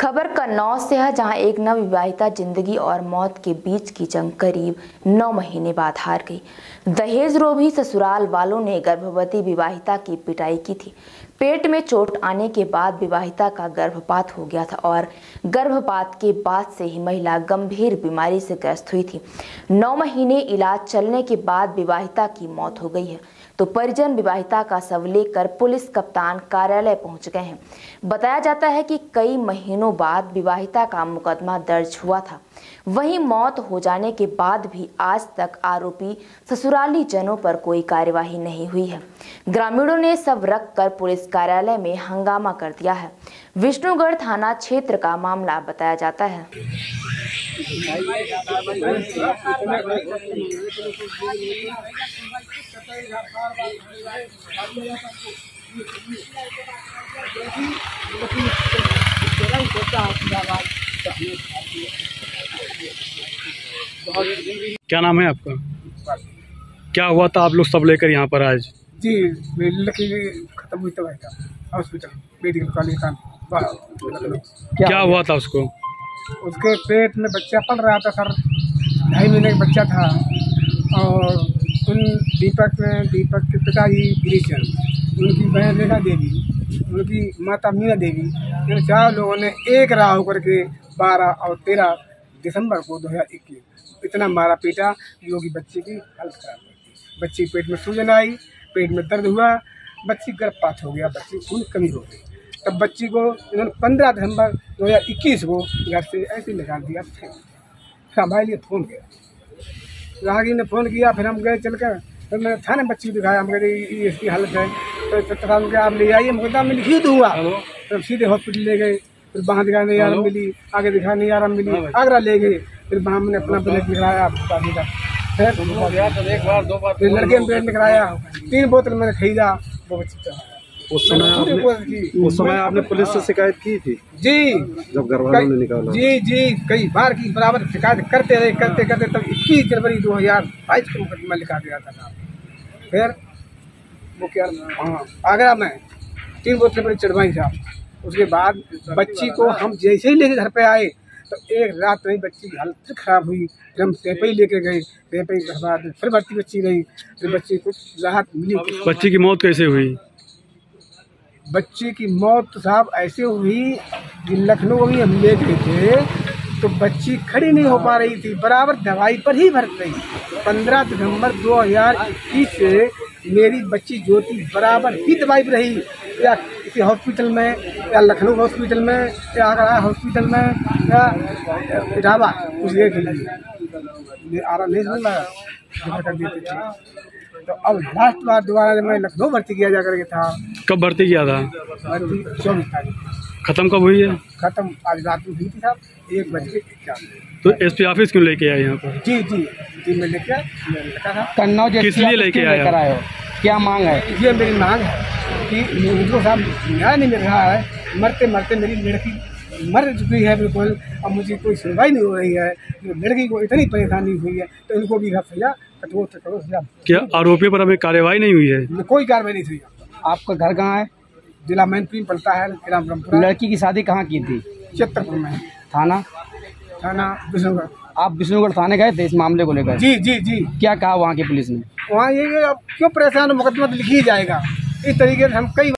खबर का नौ से है, जहाँ एक नवविवाहिता ज़िंदगी और मौत के बीच की जंग करीब नौ महीने बाद हार गई। दहेज रोभी ससुराल वालों ने गर्भवती विवाहिता की पिटाई की थी। पेट में चोट आने के बाद विवाहिता का गर्भपात हो गया था और गर्भपात के बाद से ही महिला गंभीर बीमारी से ग्रस्त हुई थी। नौ महीने इलाज चलने के बाद विवाहिता की मौत हो गई है। तो परिजन विवाहिता का शव लेकर पुलिस कप्तान कार्यालय पहुँच गए हैं। बताया जाता है कि कई महीनों बाद विवाहिता का मुकदमा दर्ज हुआ था। वहीं मौत हो जाने के बाद भी आज तक आरोपी ससुराली जनों पर कोई कार्यवाही नहीं हुई है। ग्रामीणों ने सब रख कर पुलिस कार्यालय में हंगामा कर दिया है। विष्णुगढ़ थाना क्षेत्र का मामला बताया जाता है। क्या नाम है आपका? क्या हुआ था आप लोग सब लेकर यहाँ पर आज? जी मेरी लड़की खत्म हुई तबाही था हॉस्पिटल मेडिकल कॉलेज का क्या हुआ था उसको? उसके पेट में बच्चा पल रहा था सर ढाई महीने का बच्चा था और उन दीपक दीपक के पिता पिताजी गिरीचंद उनकी बहन रेखा देवी उनकी माता मीना देवी इन चार लोगों ने एक राह होकर के बारह और तेरह दिसंबर को दो हज़ार इक्कीस इतना मारा पीटा योगी बच्चे की हालत खराब कर दी। बच्ची के पेट में सूजन आई पेट में दर्द हुआ बच्ची गर्भपात हो गया बच्ची खून कमी हो गई तब बच्ची को इन्होंने पंद्रह दिसंबर दो हज़ार इक्कीस को घर से ऐसे ही निकाल दिया हमारे लिए फ़ोन किया राहगीर ने फ़ोन किया फिर हम गए चल कर फिर मैंने थाने बच्ची को दिखाया हम कहते ये इसकी हालत है तो हम आप ले आइए मुकदमा मैं लिखी दूँगा फिर सीधे हॉस्पिटल ले गए फिर वहाँ दिखाने नहीं आराम मिली आगे दिखा नहीं आराम मिली आगरा ले गए फिर वहाँ मैंने अपना ब्लड फिर फिर लड़के में ब्लड निकलाया तीन बोतल मैंने खरीदा वो बच्ची उस समय आपने उस समय आपने पुलिस से शिकायत की थी? जी। जब घर वालों ने निकाला। जी जी। कई बार की बराबर शिकायत करते रहे करते करते तब इक्कीस जनवरी दो हज़ार बाईस को मुकदमा लिखा गया था। फिर वो क्या हाँ। आगरा में तीन बोतल बड़ी चढ़वाई साहब उसके बाद बच्ची को हम जैसे ही लेके घर पे आए तो एक रात में बच्ची की हालत फिर खराब हुई। फिर हम सेपई लेके गए। सेपई के बाद फिर भर्ती बच्ची रही। फिर बच्ची को कुछ राहत मिली। बच्ची की मौत कैसे हुई? बच्चे की मौत तो साहब ऐसे हुई कि लखनऊ में हम ले गए थे तो बच्ची खड़ी नहीं हो पा रही थी। बराबर दवाई पर ही भर रही पंद्रह दिसंबर 2021 से मेरी बच्ची ज्योति बराबर ही दवाई पर रही। या किसी हॉस्पिटल में या लखनऊ हॉस्पिटल में या आगरा हॉस्पिटल में या इटावा कुछ देख लीजिए आराम नहीं समझ लगा कर देते थे। तो अब लास्ट बार दोबारा जब मैं लखनऊ भर्ती किया जा करके था कब भर्ती किया था? भर्ती चौबीस तारीख। खत्म कब हुई है? खत्म आज रात में हुई थी साहब एक बज के तो एस पी ऑफ़िस क्यों लेके आए यहाँ पर? जी जी जी मैं लेके आया, मैं था कन्नौज किस लिए लेके आया? क्या मांग है? ये मेरी मांग है। कि मुझको साहब न्याय नहीं मिल रहा है। मरते मरते मेरी लड़की मर चुकी है बिल्कुल। अब मुझे कोई सुनवाई नहीं हो रही है। जो लड़की को इतनी परेशानी हुई है तो इनको भी घर सजा कठोर से कठोर सजा क्या आरोपियों पर अभी कार्यवाही नहीं हुई है? कोई कार्रवाई नहीं हुई। आपका घर कहाँ है? जिला मैनपुरी पड़ता है ग्राम ब्रह्मपुरा। लड़की की शादी कहाँ की थी? चित्रपुर में। थाना? थाना विष्णुगढ़। आप विष्णुगढ़ थाने गए थे इस मामले को लेकर? जी जी जी। क्या कहा वहाँ की पुलिस ने? वहाँ ये अब क्यों परेशान मुकदमा तो लिख ही जाएगा। इस तरीके से हम कई